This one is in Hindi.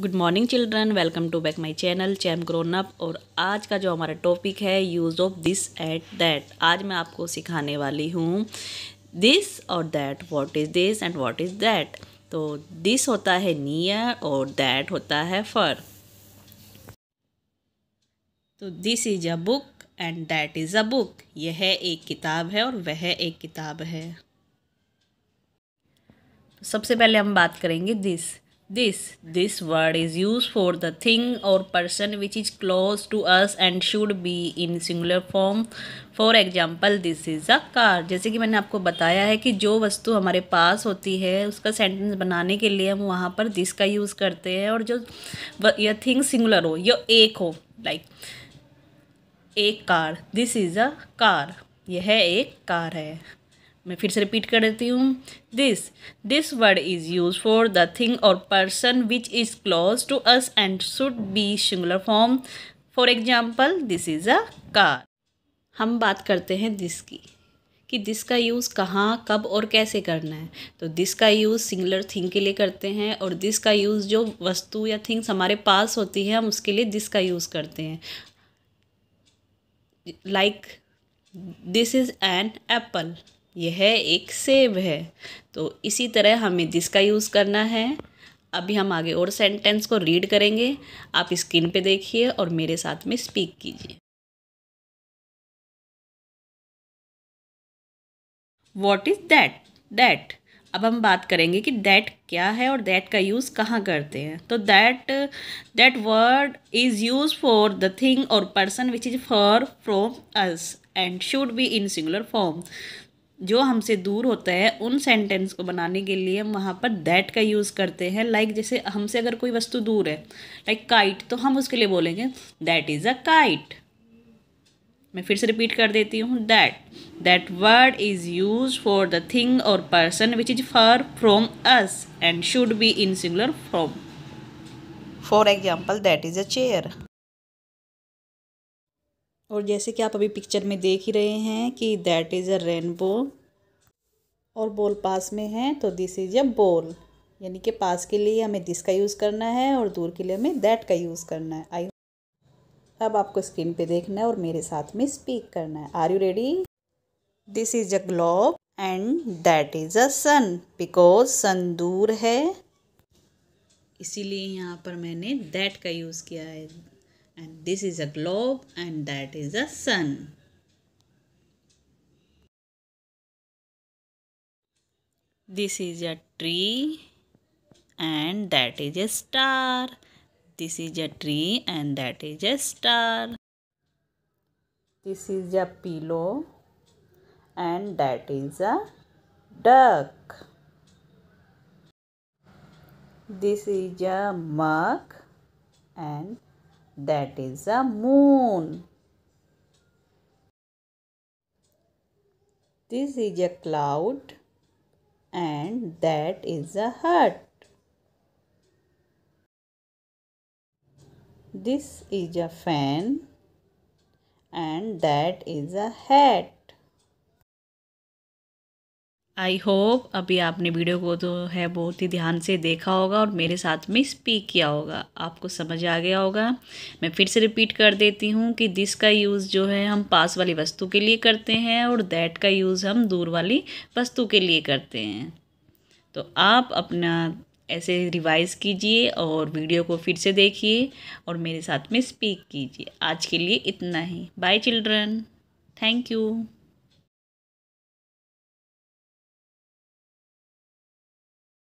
Good morning children welcome to back my channel champ grown up और आज का जो हमारा टॉपिक है use of this and that आज मैं आपको सिखाने वाली हूँ दिस और that what is this and what is that तो दिस होता है नियर और दैट होता है फर तो this is a book and that is a book यह एक किताब है और वह एक किताब है। सबसे पहले हम बात करेंगे this this this word is used for the thing or person which is close to us and should be in singular form. For example this is a car जैसे कि मैंने आपको बताया है कि जो वस्तु हमारे पास होती है, उसका सेंटेंस बनाने के लिए हम वहाँ पर दिस का यूज़ करते हैं और जो यह थिंग सिंगुलर हो, या एक हो लाइक एक car. This is a car यह एक कार है. मैं फिर से रिपीट कर देती हूँ। This this word is use for the thing और person which is close to us and should be singular form for example this is a car हम बात करते हैं दिस की, कि दिस का यूज़ कहाँ, कब और कैसे करना है। तो दिस का यूज़ सिंगुलर थिंग के लिए करते हैं और दिस का यूज़ जो वस्तु या थिंग्स हमारे पास होती है, हम उसके लिए दिस का यूज़ करते हैं। Like this is an apple यह एक सेब है। तो इसी तरह हमें दिस का यूज़ करना है, अभी हम आगे और सेंटेंस को रीड करेंगे। आप स्क्रीन पे देखिए और मेरे साथ में स्पीक कीजिए। वॉट इज़ दैट दैट अब हम बात करेंगे कि दैट क्या है और दैट का यूज़ कहाँ करते हैं। तो that that word is use for the thing और person which is far from us and should be in singular form जो हमसे दूर होता है, उन सेंटेंस को बनाने के लिए हम वहाँ पर दैट का यूज़ करते हैं। लाइक like जैसे हमसे अगर कोई वस्तु दूर है लाइक like काइट तो हम उसके लिए बोलेंगे दैट इज़ अ काइट मैं फिर से रिपीट कर देती हूँ that that word is use for the thing और person which is far from us and should be in singular from for example that is a chair और जैसे कि आप अभी पिक्चर में देख ही रहे हैं कि दैट इज़ अ रेनबो और बॉल पास में है तो दिस इज़ अ बॉल यानी कि पास के लिए हमें दिस का यूज़ करना है और दूर के लिए हमें दैट का यूज़ करना है. आई अब आपको स्क्रीन पे देखना है और मेरे साथ में स्पीक करना है. Are you ready this is a globe and that is a sun because sun दूर है, इसीलिए यहाँ पर मैंने दैट का यूज़ किया है. And this is a globe and that is a sun. This is a tree and that is a star. This is a tree and that is a star. This is a pillow and that is a duck. This is a mug and that is a moon. This is a cloud and that is a hut. This is a fan and that is a hat. I hope अभी आपने वीडियो को तो है बहुत ही ध्यान से देखा होगा और मेरे साथ में स्पीक किया होगा। आपको समझ आ गया होगा। मैं फिर से रिपीट कर देती हूँ कि दिस का यूज़ जो है हम पास वाली वस्तु के लिए करते हैं और दैट का यूज़ हम दूर वाली वस्तु के लिए करते हैं। तो आप अपना ऐसे रिवाइज़ कीजिए और वीडियो को फिर से देखिए और मेरे साथ में स्पीक कीजिए। आज के लिए इतना ही। Bye children thank you